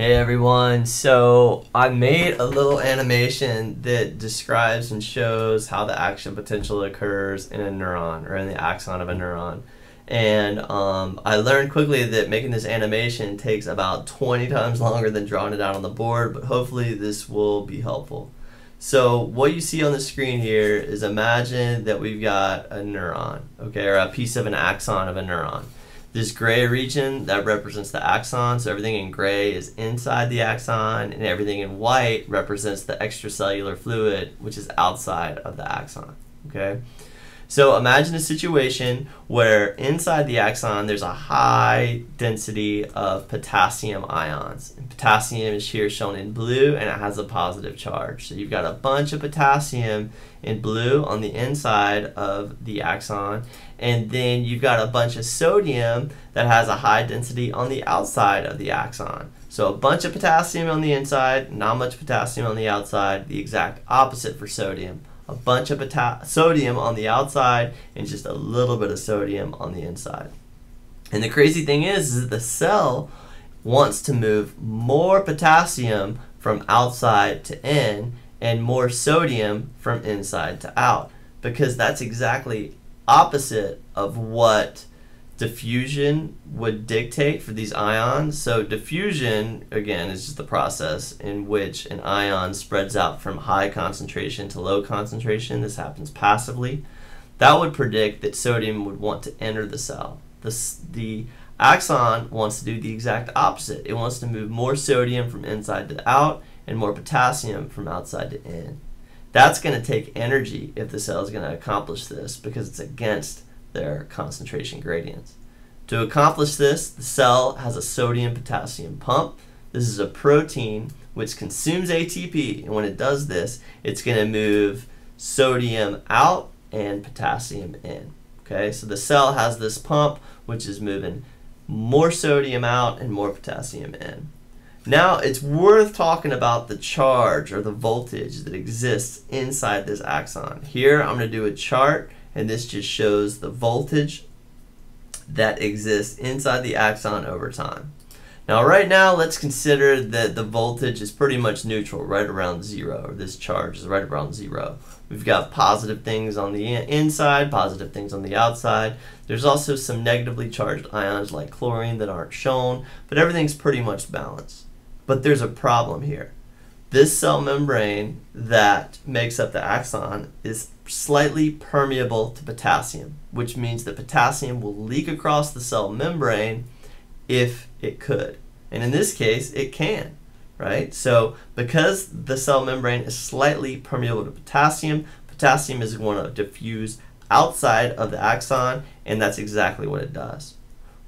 Hey everyone, so I made a little animation that describes and shows how the action potential occurs in a neuron or in the axon of a neuron. And um, I learned quickly that making this animation takes about 20 times longer than drawing it out on the board, but hopefully this will be helpful. So what you see on the screen here is imagine that we've got a neuron, okay, or a piece of an axon of a neuron. This gray region, that represents the axon, so everything in gray is inside the axon, and everything in white represents the extracellular fluid, which is outside of the axon, okay? So imagine a situation where inside the axon there's a high density of potassium ions. And potassium is here shown in blue and it has a positive charge. So you've got a bunch of potassium in blue on the inside of the axon and then you've got a bunch of sodium that has a high density on the outside of the axon. So a bunch of potassium on the inside, not much potassium on the outside, the exact opposite for sodium a bunch of sodium on the outside and just a little bit of sodium on the inside. And the crazy thing is, is that the cell wants to move more potassium from outside to in and more sodium from inside to out because that's exactly opposite of what diffusion would dictate for these ions. So diffusion, again, is just the process in which an ion spreads out from high concentration to low concentration. This happens passively. That would predict that sodium would want to enter the cell. The, the axon wants to do the exact opposite. It wants to move more sodium from inside to out and more potassium from outside to in. That's going to take energy if the cell is going to accomplish this because it's against their concentration gradients. To accomplish this, the cell has a sodium potassium pump. This is a protein which consumes ATP, and when it does this, it's going to move sodium out and potassium in. Okay, so the cell has this pump which is moving more sodium out and more potassium in. Now it's worth talking about the charge or the voltage that exists inside this axon. Here I'm going to do a chart and this just shows the voltage that exists inside the axon over time. Now right now let's consider that the voltage is pretty much neutral, right around zero, or this charge is right around zero. We've got positive things on the inside, positive things on the outside. There's also some negatively charged ions like chlorine that aren't shown, but everything's pretty much balanced. But there's a problem here. This cell membrane that makes up the axon is slightly permeable to potassium, which means that potassium will leak across the cell membrane if it could. And in this case, it can, right? So because the cell membrane is slightly permeable to potassium, potassium is going to diffuse outside of the axon, and that's exactly what it does.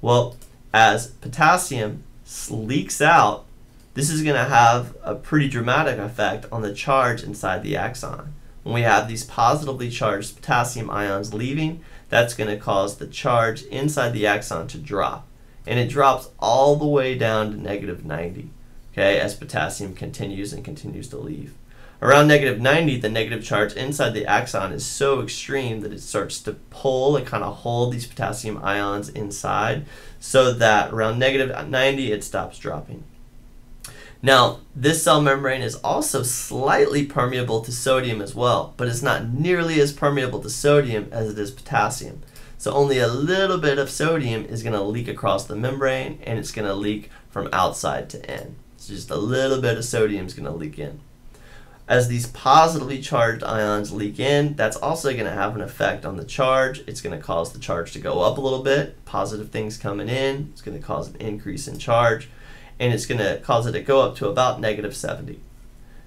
Well, as potassium leaks out, this is going to have a pretty dramatic effect on the charge inside the axon. When we have these positively charged potassium ions leaving, that's going to cause the charge inside the axon to drop. And it drops all the way down to negative 90, okay, as potassium continues and continues to leave. Around negative 90, the negative charge inside the axon is so extreme that it starts to pull and kind of hold these potassium ions inside so that around negative 90 it stops dropping. Now, this cell membrane is also slightly permeable to sodium as well, but it's not nearly as permeable to sodium as it is potassium. So only a little bit of sodium is going to leak across the membrane and it's going to leak from outside to in. So just a little bit of sodium is going to leak in. As these positively charged ions leak in, that's also going to have an effect on the charge. It's going to cause the charge to go up a little bit. Positive things coming in, it's going to cause an increase in charge and it's going to cause it to go up to about negative 70.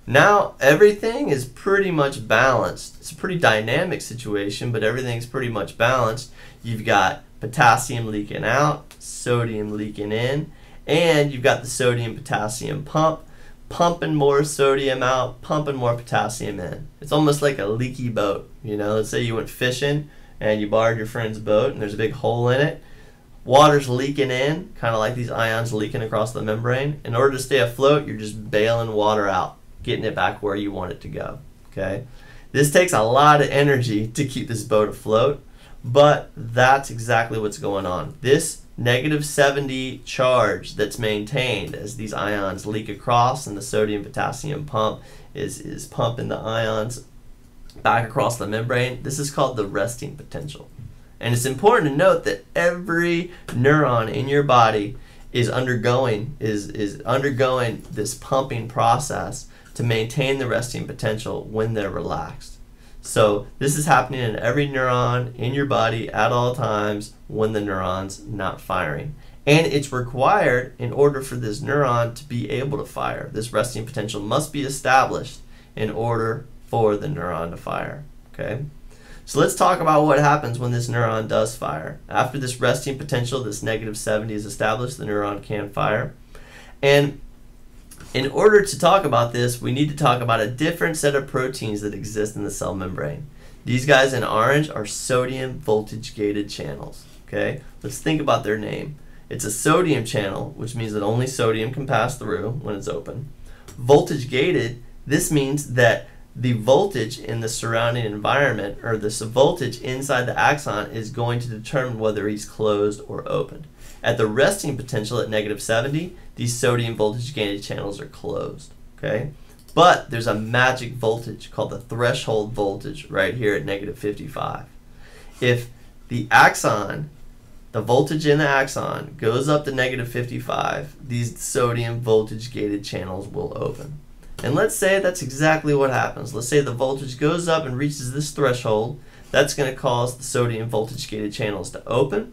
Now everything is pretty much balanced. It's a pretty dynamic situation, but everything's pretty much balanced. You've got potassium leaking out, sodium leaking in, and you've got the sodium potassium pump pumping more sodium out, pumping more potassium in. It's almost like a leaky boat. You know, let's say you went fishing and you borrowed your friend's boat and there's a big hole in it water's leaking in, kind of like these ions leaking across the membrane. In order to stay afloat, you're just bailing water out, getting it back where you want it to go. Okay? This takes a lot of energy to keep this boat afloat, but that's exactly what's going on. This negative 70 charge that's maintained as these ions leak across and the sodium potassium pump is, is pumping the ions back across the membrane. This is called the resting potential. And it's important to note that every neuron in your body is undergoing is, is undergoing this pumping process to maintain the resting potential when they're relaxed. So this is happening in every neuron in your body at all times when the neuron's not firing. And it's required in order for this neuron to be able to fire. This resting potential must be established in order for the neuron to fire. Okay? So let's talk about what happens when this neuron does fire. After this resting potential, this negative 70 is established, the neuron can fire. And in order to talk about this, we need to talk about a different set of proteins that exist in the cell membrane. These guys in orange are sodium voltage gated channels. Okay, let's think about their name. It's a sodium channel, which means that only sodium can pass through when it's open. Voltage gated, this means that the voltage in the surrounding environment or the voltage inside the axon is going to determine whether he's closed or open. At the resting potential at negative 70, these sodium voltage gated channels are closed. Okay? But there's a magic voltage called the threshold voltage right here at negative 55. If the axon, the voltage in the axon, goes up to negative 55, these sodium voltage gated channels will open. And let's say that's exactly what happens. Let's say the voltage goes up and reaches this threshold. That's going to cause the sodium voltage gated channels to open.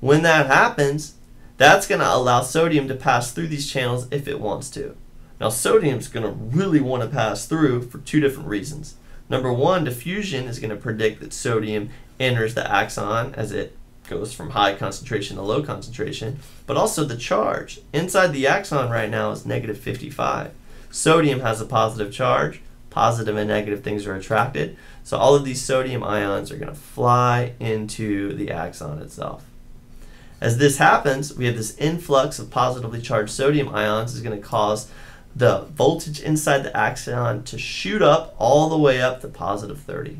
When that happens, that's going to allow sodium to pass through these channels if it wants to. Now, sodium's going to really want to pass through for two different reasons. Number one, diffusion is going to predict that sodium enters the axon as it goes from high concentration to low concentration, but also the charge. Inside the axon right now is negative 55. Sodium has a positive charge. Positive and negative things are attracted. So all of these sodium ions are going to fly into the axon itself. As this happens, we have this influx of positively charged sodium ions is going to cause the voltage inside the axon to shoot up all the way up to positive 30.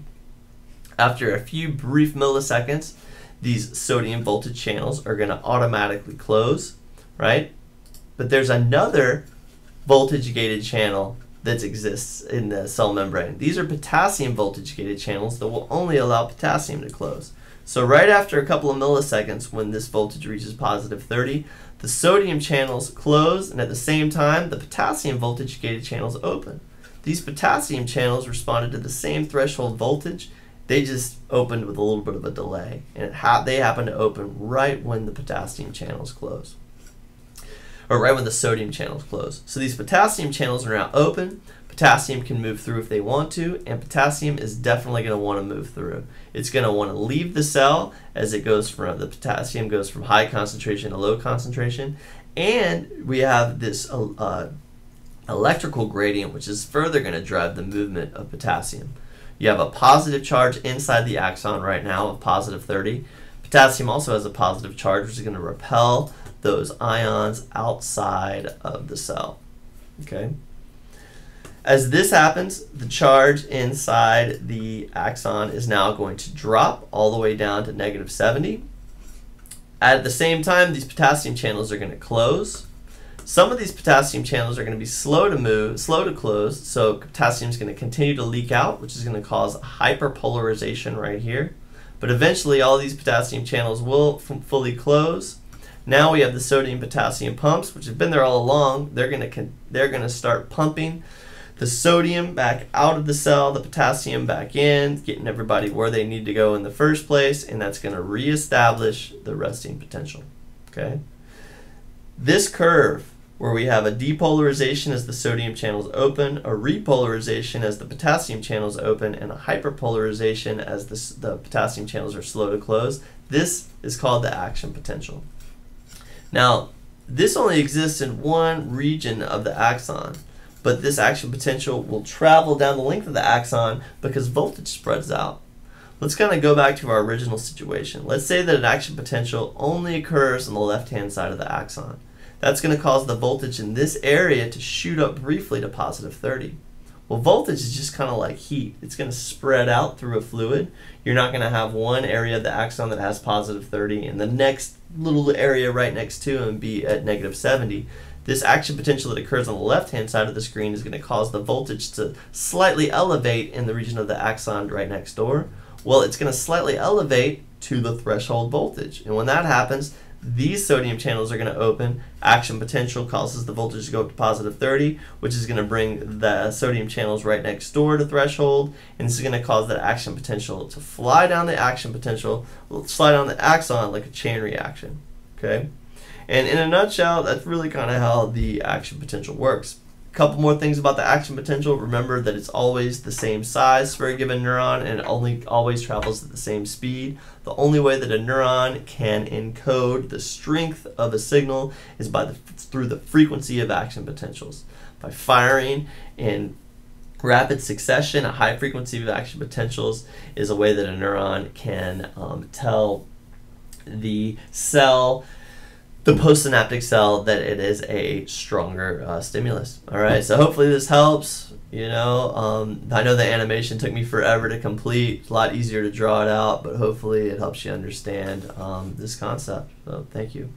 After a few brief milliseconds, these sodium voltage channels are going to automatically close, right? But there's another voltage gated channel that exists in the cell membrane. These are potassium voltage gated channels that will only allow potassium to close. So right after a couple of milliseconds when this voltage reaches positive 30, the sodium channels close and at the same time the potassium voltage gated channels open. These potassium channels responded to the same threshold voltage, they just opened with a little bit of a delay and ha they happen to open right when the potassium channels close or right when the sodium channels close. So these potassium channels are now open. Potassium can move through if they want to, and potassium is definitely going to want to move through. It's going to want to leave the cell as it goes from the potassium goes from high concentration to low concentration, and we have this uh, uh electrical gradient, which is further going to drive the movement of potassium. You have a positive charge inside the axon right now of positive 30. Potassium also has a positive charge, which is going to repel those ions outside of the cell. Okay. As this happens, the charge inside the axon is now going to drop all the way down to negative 70. At the same time, these potassium channels are going to close. Some of these potassium channels are going to be slow to move, slow to close, so potassium is going to continue to leak out, which is going to cause hyperpolarization right here. But eventually, all these potassium channels will fully close, now we have the sodium potassium pumps, which have been there all along. They're going to they're going to start pumping the sodium back out of the cell, the potassium back in, getting everybody where they need to go in the first place, and that's going to reestablish the resting potential. Okay? This curve where we have a depolarization as the sodium channels open, a repolarization as the potassium channels open, and a hyperpolarization as the, the potassium channels are slow to close. This is called the action potential. Now, this only exists in one region of the axon, but this action potential will travel down the length of the axon because voltage spreads out. Let's kind of go back to our original situation. Let's say that an action potential only occurs on the left-hand side of the axon. That's going to cause the voltage in this area to shoot up briefly to positive 30. Well, voltage is just kind of like heat. It's going to spread out through a fluid. You're not going to have one area of the axon that has positive 30 and the next little area right next to them be at negative 70. This action potential that occurs on the left-hand side of the screen is going to cause the voltage to slightly elevate in the region of the axon right next door. Well, it's going to slightly elevate to the threshold voltage. And when that happens, these sodium channels are going to open. Action potential causes the voltage to go up to positive 30, which is going to bring the sodium channels right next door to threshold. And this is going to cause that action potential to fly down the action potential, slide down the axon like a chain reaction. Okay? And in a nutshell, that's really kind of how the action potential works couple more things about the action potential. Remember that it's always the same size for a given neuron and it only always travels at the same speed. The only way that a neuron can encode the strength of a signal is by the, through the frequency of action potentials. By firing in rapid succession, a high frequency of action potentials is a way that a neuron can um, tell the cell the postsynaptic cell that it is a stronger uh, stimulus. All right, so hopefully this helps. You know, um, I know the animation took me forever to complete. It's a lot easier to draw it out, but hopefully it helps you understand um, this concept. So thank you.